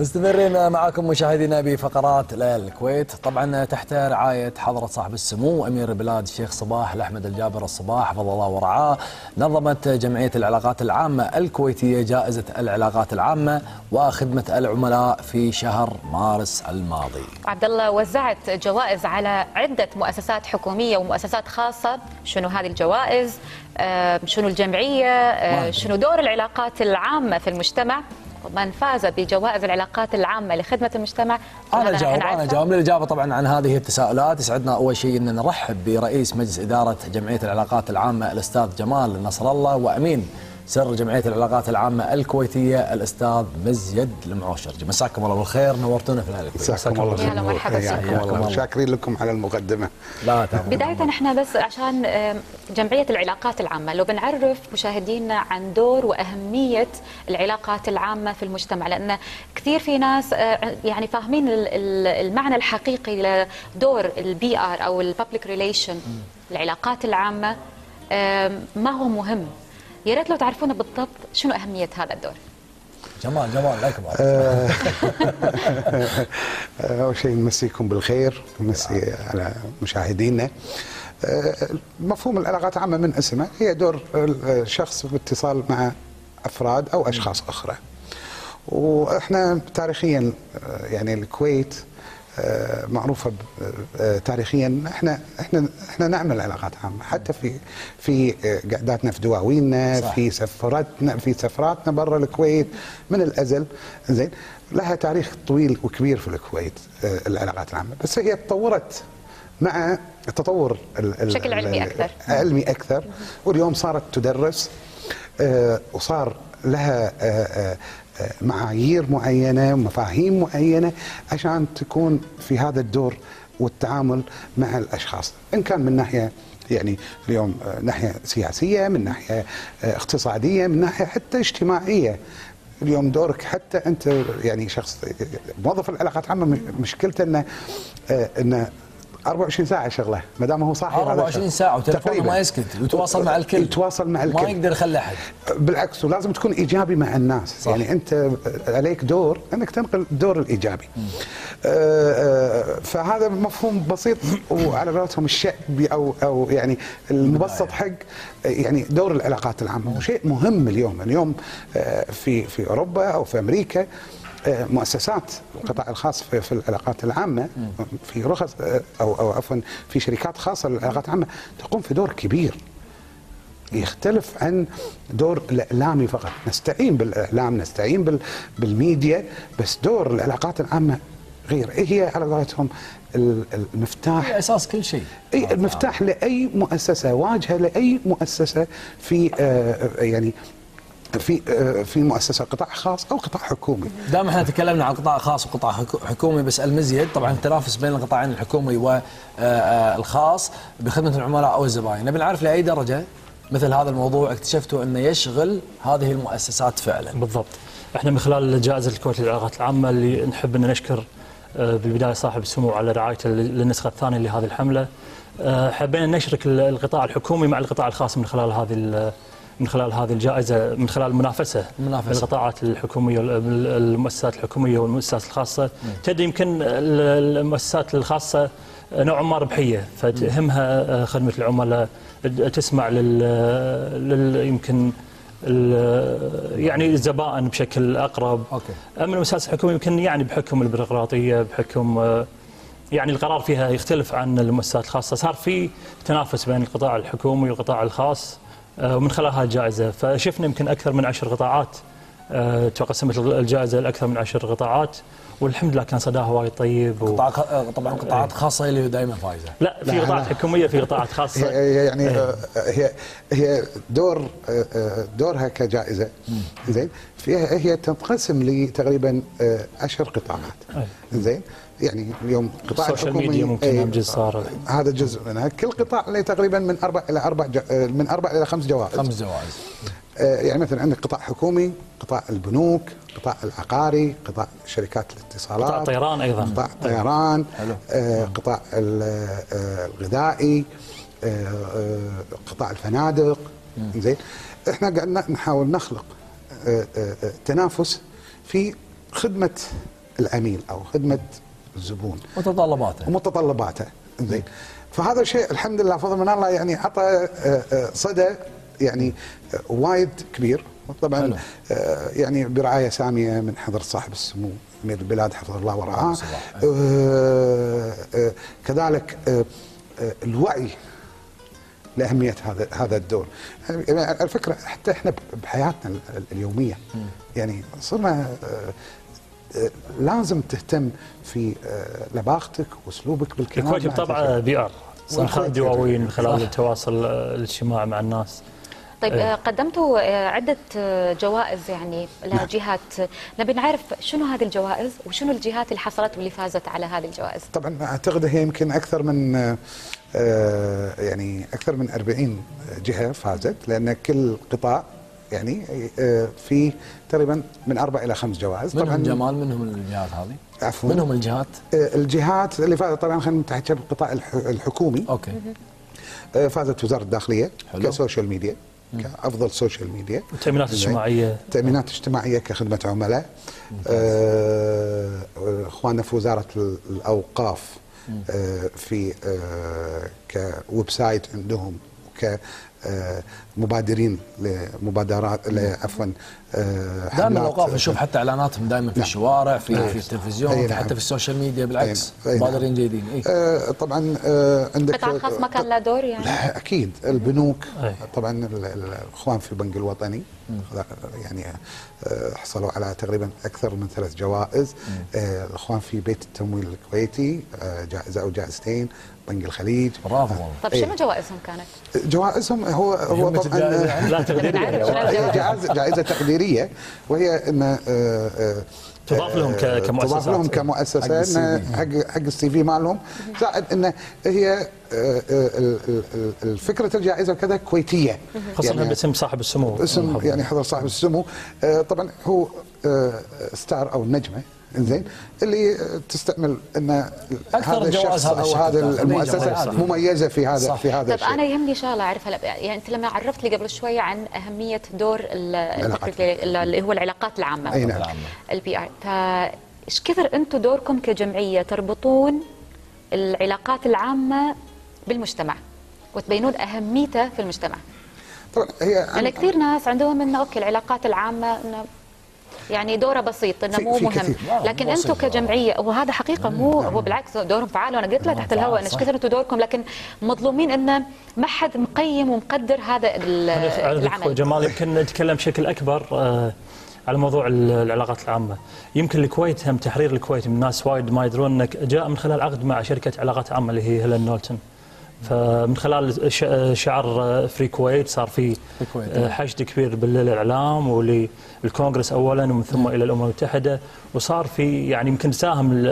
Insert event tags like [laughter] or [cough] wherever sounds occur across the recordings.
مستمرين معكم مشاهدينا بفقرات ليل الكويت. طبعا تحت رعاية حضرة صاحب السمو أمير البلاد الشيخ صباح الأحمد الجابر الصباح حفظ الله ورعاه. نظمت جمعية العلاقات العامة الكويتية جائزة العلاقات العامة وخدمة العملاء في شهر مارس الماضي. عبد الله وزعت جوائز على عدة مؤسسات حكومية ومؤسسات خاصة. شنو هذه الجوائز؟ آه، شنو الجمعية؟ آه، شنو دور العلاقات العامة في المجتمع؟ ومن فاز بجوائز العلاقات العامة لخدمة المجتمع راح جاوب أنا نعرفه. جاوب للاجابه طبعا عن هذه التساؤلات يسعدنا أول شيء أن نرحب برئيس مجلس إدارة جمعية العلاقات العامة الأستاذ جمال نصر الله وأمين سر جمعية العلاقات العامة الكويتية الأستاذ مزيد المعوشر. مساكم الله بالخير نورتونا في الهلال مساكم الله بالنور. مرحبا فيكم. شاكرين لكم على المقدمة. لا بداية إحنا بس عشان آم، جمعية العلاقات العامة. لو بنعرف مشاهدينا عن دور وأهمية العلاقات العامة في المجتمع لأن كثير في ناس آه، يعني فاهمين ال- ال- المعنى الحقيقي لدور ال PR أو ال public relation العلاقات العامة آم، ما هو مهم؟ يا ريت لو تعرفونا بالضبط شنو أهمية هذا الدور. جمال جمال الاكبر أول شيء نمسيكم بالخير نمسي على مشاهدينا. آه، مفهوم العلاقات العامه من اسمه. هي دور الشخص باتصال مع أفراد أو أشخاص أخرى. وإحنا تاريخيا آه، يعني الكويت آه، معروفة ب- آه، تاريخيا. إحنا إحنا إحنا نعمل علاقات عامة حتى في في آه، قعداتنا في دواويننا صح. في سفراتنا في سفراتنا برا الكويت من الأزل. زين. لها تاريخ طويل وكبير في الكويت آه، العلاقات العامة. بس هي تطورت مع التطور ال- ال- بشكل علمي أكثر. علمي أكثر. واليوم صارت تدرس آه، وصار لها آه، آه، آه، معايير معينة مفاهيم معينة عشان تكون في هذا الدور والتعامل مع الأشخاص. إن كان من ناحية يعني اليوم آه، ناحية سياسية من ناحية آه، اقتصادية من ناحية حتى اجتماعية. اليوم دورك حتى أنت يعني شخص موظف العلاقات العامة مشكلته إنه آه، إنه 24 ساعة شغلة ما دام هو صاحي هذا 24 شغله. ساعة وتليفونه. ما يسكت ويتواصل مع الكل. يتواصل مع الكل. ما يقدر يخلي أحد. بالعكس ولازم تكون إيجابي مع الناس. صح. يعني أنت عليك دور إنك تنقل الدور الإيجابي. آه، آه، فهذا مفهوم بسيط وعلى قولتهم الشعبي أو أو يعني المبسط حق يعني دور العلاقات العامة. وشيء مهم اليوم. اليوم آه، في في أوروبا أو في أمريكا مؤسسات القطاع الخاص في, العلاقات العامة في رخص أو أو عفوا في شركات خاصة للعلاقات العامة تقوم في دور كبير. يختلف عن دور الإعلامي فقط. نستعين بالإعلام نستعين بال بالميديا بس دور العلاقات العامة غير. إيه هي على قولتهم؟ ال- المفتاح. هي أساس كل شيء. اي المفتاح لأي مؤسسة واجهة لأي مؤسسة في آه، يعني في آه، في مؤسسة قطاع خاص أو قطاع حكومي. دام إحنا تكلمنا عن قطاع خاص وقطاع حكو- حكومي بس المزيد طبعا التنافس بين القطاعين الحكومي والخاص بخدمة العملاء أو الزباين. نبي نعرف لأي درجة مثل هذا الموضوع اكتشفتوا إنه يشغل هذه المؤسسات فعلا. بالضبط. إحنا من خلال جائزة الكويت للعلاقات العامة اللي نحب إن نشكر آه، بالبداية صاحب السمو على رعايته لل- للنسخة الثانية لهذه الحملة. آه، حبينا نشرك ال- القطاع الحكومي مع القطاع الخاص من خلال هذه من خلال هذه الجائزة من خلال المنافسه المنافسة. القطاعات الحكومية المؤسسات الحكومية والمؤسسات الخاصة. تدري يمكن ال- المؤسسات الخاصة نوعا ما ربحية فتهمها آه، خدمة العملاء. تسمع لل, لل يمكن يعني الزبائن بشكل أقرب. أوكي. أما المؤسسات الحكومية يمكن يعني بحكم البيروقراطية بحكم آه، يعني القرار فيها يختلف عن المؤسسات الخاصة. صار في تنافس بين القطاع الحكومي والقطاع الخاص. ومن خلال هذه الجائزه فشفنا يمكن أكثر من عشر قطاعات آه، تقسمت الجائزة لاكثر من عشر قطاعات والحمد لله كان صداها وايد طيب و... قطاع خ- طبعا قطاعات خاصة اللي دائما فايزة. لا في قطاعات. حكومية في قطاعات خاصة. يعني آه، هي هي دور آه، آه، دورها كجائزة. زين؟ فيها هي تنقسم لتقريبا آه، عشر قطاعات. أي. زين؟ يعني اليوم قطاع السوشيال الحكومي ميديا ممكن هم جزء صار. هذا جزء منها. كل قطاع له تقريبا من أربع إلى أربع آه، من أربع إلى خمس جوائز. خمس جوائز. آه، يعني مثلا عندك قطاع حكومي قطاع البنوك قطاع العقاري قطاع شركات الاتصالات قطاع الطيران أيضا. قطاع الطيران. آه، قطاع آه، الغذائي آه، آه، قطاع الفنادق. زين. إحنا قاعدين نحاول نخلق آه، آه، آه، تنافس في خدمة العميل أو خدمة الزبون. متطلباته. ومتطلباته زين. فهذا شيء الحمد لله فضل من الله يعني عطى آه، آه، صدى يعني آه، وايد كبير. طبعا. آه، يعني برعاية سامية من حضرة صاحب السمو أمير البلاد حفظه الله ورعاه. صباح. آه، آه، كذلك آه، آه، الوعي لأهمية هذا هذا الدور. يعني على فكرة حتى إحنا بحياتنا ال- اليومية يعني صرنا آه، آه، لازم تهتم في آه، لباقتك وأسلوبك بالكلام. الكويت بطبعه. PR من خلال والكويت دواوين من. خلال التواصل آه، الاجتماعي مع الناس. طيب إيه. آه، قدمتوا آه، عدة آه، جوائز يعني نعم. لجهات نبي نعرف شنو هذه الجوائز وشنو الجهات اللي حصلت واللي فازت على هذه الجوائز. طبعا أعتقد هي يمكن أكثر من يعني أكثر من 40 جهة فازت لأن كل قطاع يعني في تقريبا من أربع إلى خمس جوائز. منهم جمال منهم الجهات هذه. عفوا. منهم الجهات. الجهات اللي فازت طبعا خلينا نتحكي بالقطاع الح- الحكومي. okay. فازت وزارة الداخلية حلو. ك social media. كأفضل social media التامينات. الاجتماعيه تأمينات اجتماعية كخدمة عملاء. آه، إخواننا في وزارة ال- الأوقاف آه، في آه، ك website عندهم مبادرين لمبادرات عفوا آه، دائما الاوقاف نشوف حتى إعلاناتهم دائما في نعم. الشوارع في نعم. في التلفزيون أي في نعم. حتى في ال social media بالعكس أي نعم. مبادرين جيدين إي آه، طبعا آه، عندك قطاع الخاص ما كان له دور يعني لا أكيد البنوك أي. طبعا ال- ال- الإخوان في البنك الوطني يعني حصلوا على تقريبا أكثر من ثلاث جوائز الإخوان في بيت التمويل الكويتي جائزة أو جائزتين بنك الخليج برافو والله طيب إيه. شنو جوائزهم كانت؟ جوائزهم هو هو طبعا آه، يعني؟ لا تقدير نعرف شنو هي الجوائز. جائزه جائزة تقديرية وهي ان آه، آه، تضاف لهم كمؤسسات. تضاف لهم في. حق حق السي في مالهم زائد إن هي ال- ال- ال- فكره الجائزة وكذا كويتية خاصة يعني باسم صاحب السمو اسم يعني حضر صاحب السمو طبعا هو ستار أو نجمة إنزين اللي تستعمل إن هذا الجوائز الشخص هذا أو هذا. المؤسسة. مميزة في هذا صح. في هذا طيب الشيء أنا يهمني شغله أعرف هلا يعني أنت لما عرفت لي قبل شوية عن أهمية دور. اللي هو العلاقات العامة أي نعم. ال PR فايش كثر أنتم دوركم كجمعية تربطون العلاقات العامة بالمجتمع وتبينون أهميته في المجتمع طبعا هي يعني كثير ناس عندهم إنه أوكي العلاقات العامة إنه يعني دوره بسيط إنه مو مهم. لكن أنتم. كجمعية وهذا حقيقة مو هو بالعكس دورهم فعال. وأنا قلت له تحت الهواء ان إيش. كثر أنتم دوركم لكن مظلومين انه ما حد مقيم ومقدر هذا العمل. جمال يمكن نتكلم بشكل أكبر آه، على موضوع ال- العلاقات العامة. يمكن الكويت هم تحرير الكويت من الناس وايد ما يدرون إنك جاء من خلال عقد مع شركة علاقات عامة اللي هي هيل اند نولتون فمن خلال ش- شعار Free Kuwait صار في الكويت. آه، حشد كبير بالإعلام وللكونغرس اولا ومن ثم إلى الأمم المتحدة. وصار في يعني يمكن ساهم ال-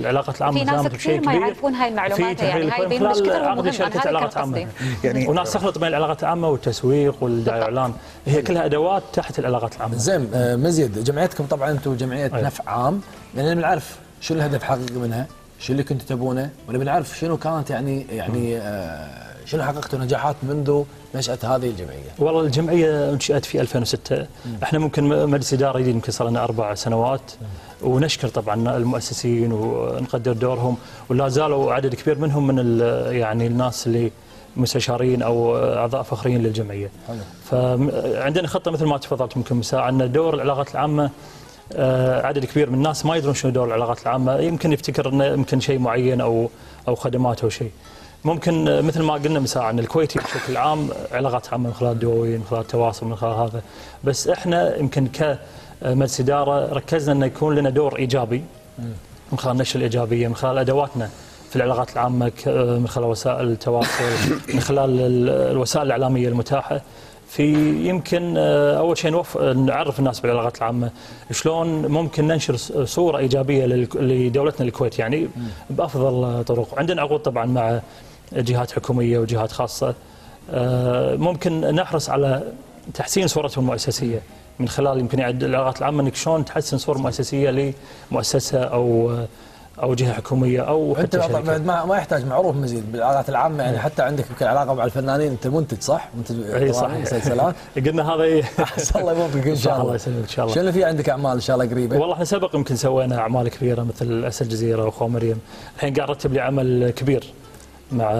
العلاقات العامة في ناس كثير ما يعرفون هاي المعلومات في تحرير يعني هاي من خلال عقد شركة هذا كان علاقات قصدي عامه يعني [laughs] وناس تخلط بين العلاقات العامة والتسويق والدعاية والاعلان هي كلها أدوات تحت العلاقات العامة. زين آه، مزيد جمعيتكم طبعا أنتم جمعية أي. نفع عام. يعني بنعرف شو الهدف حقيقي منها؟ شو اللي كنتوا تبونه؟ ونبي نعرف شنو كانت يعني يعني آه، شنو حققتوا نجاحات منذ نشأة هذه الجمعية؟ والله الجمعية انشئت في 2006 إحنا ممكن مجلس جديد يمكن صار لنا أربع سنوات. ونشكر طبعا المؤسسين ونقدر دورهم. ولا زالوا عدد كبير منهم من يعني الناس اللي مستشارين أو أعضاء فخريين للجمعية. حلو. فعندنا خطة مثل ما تفضلت ممكن مساء. ان دور العلاقات العامة. عدد كبير من الناس ما يدرون شنو دور العلاقات العامة. يمكن يفتكر إنه يمكن شيء معين أو أو خدمات أو شيء. ممكن آه، مثل ما قلنا مساء عن الكويتي بشكل عام علاقات عامة من خلال الدواوين من خلال التواصل من خلال هذا. بس إحنا يمكن كمجلس إدارة ركزنا إنه يكون لنا دور إيجابي من خلال النشر الإيجابية من خلال أدواتنا في العلاقات العامة من خلال وسائل التواصل من خلال ال- الوسائل الإعلامية المتاحة. في يمكن آه، أول شيء نوف نعرف الناس بالعلاقات العامة شلون ممكن ننشر ص- صورة إيجابية لدولتنا الكويت. يعني بأفضل طرق. عندنا عقود طبعا مع جهات حكومية وجهات خاصة. آه، ممكن نحرص على تحسين صورتهم المؤسسيه من خلال يمكن العلاقات العامة إنك شلون تحسن صوره مؤسسية لمؤسسة أو أو جهة حكومية أو أنت حتى بعد شركة ما, ما يحتاج معروف مزيد بالعادات العامة يعني حتى عندك يمكن علاقه مع الفنانين أنت منتج صح؟ منتج اي صح مسلسلات [laughs] قلنا هذا إيه. [laughs] عسى الله يوفقك إن شاء الله الله يسلمك إن شاء الله شنو اللي في عندك أعمال إن شاء الله قريبة؟ والله إحنا سبق يمكن سوينا أعمال كبيرة مثل أسد الجزيره وأخوة مريم الحين قاعد أرتب لي عمل كبير مع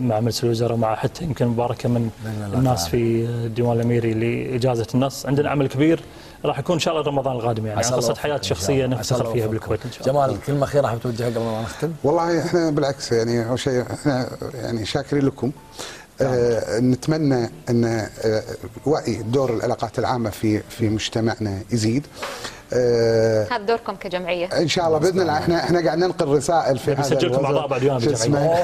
مع مجلس الوزراء ومع حتى يمكن مباركة من الناس. في الديوان الأميري لإجازة النص عندنا عمل كبير راح يكون إن شاء الله رمضان القادم يعني قصة حياة شخصيه نفتخر فيها. بالكويت إن شاء الله جمال كلمه اخيره حاب توجهها قبل ما نختم والله إحنا بالعكس يعني أول شيء إحنا يعني شاكرين لكم آه نتمنى إن آه وعي دور العلاقات العامة في في مجتمعنا يزيد آه هذا دوركم كجمعية إن شاء الله بإذن الله إحنا إحنا قاعد ننقل رسائل في هذا نسجلكم الوزن. أعضاء بعد. اسمه؟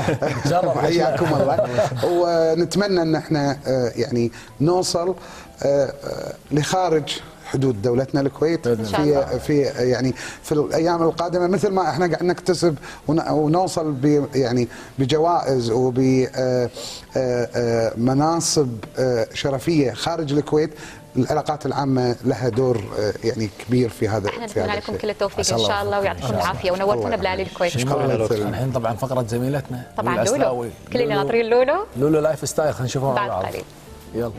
جرب. [laughs] حياكم الله [laughs] ونتمنى إن إحنا آه، يعني نوصل آه، آه، لخارج حدود دولتنا الكويت. في في يعني في الأيام القادمة مثل ما إحنا قاعد نكتسب ون- ونوصل ب يعني بجوائز وبمناصب شرفية خارج الكويت العلاقات العامة لها دور آه، يعني كبير في هذا إحنا نتمنى لكم. كل التوفيق إن شاء الله. ويعطيكم العافية. ونورتونا. بلالي الكويت. شكرا لك. الحين طبعا فقرة زميلتنا طبعا لولو. كلنا ناطرين لولو. لولو لايف ستايل خلينا نشوفها مع بعد بعض. قليل. يلا.